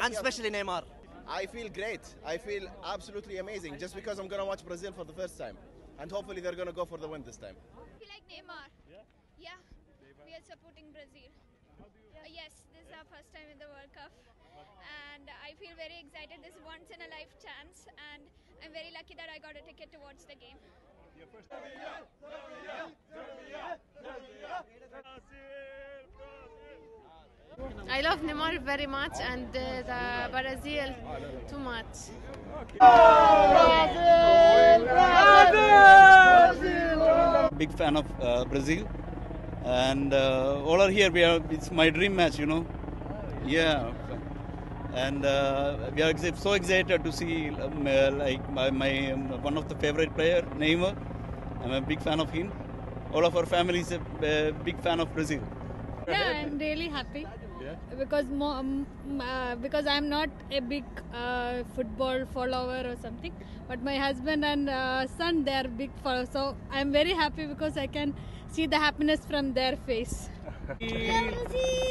and especially Neymar. I feel great. I feel absolutely amazing just because I'm going to watch Brazil for the first time. And hopefully they're going to go for the win this time. We like Neymar. Yeah. Yeah. We are supporting Brazil. Uh, yes, this is our first time in the World Cup, and I feel very excited. This is once in a life chance, and I'm very lucky that I got a ticket to watch the game. I love Neymar very much and uh, the Brazil too much. Brazil, Brazil, big fan of uh, Brazil, and uh, all are here. We are. It's my dream match, you know. Yeah, and uh, we are so excited to see um, uh, like my, my um, one of the favorite player, Neymar. I'm a big fan of him. All of our family is a uh, big fan of Brazil. Yeah, I'm really happy because mo- um, uh, because I'm not a big uh, football follower or something, but my husband and uh, son they are big followers. So I'm very happy because I can see the happiness from their face. Brazil!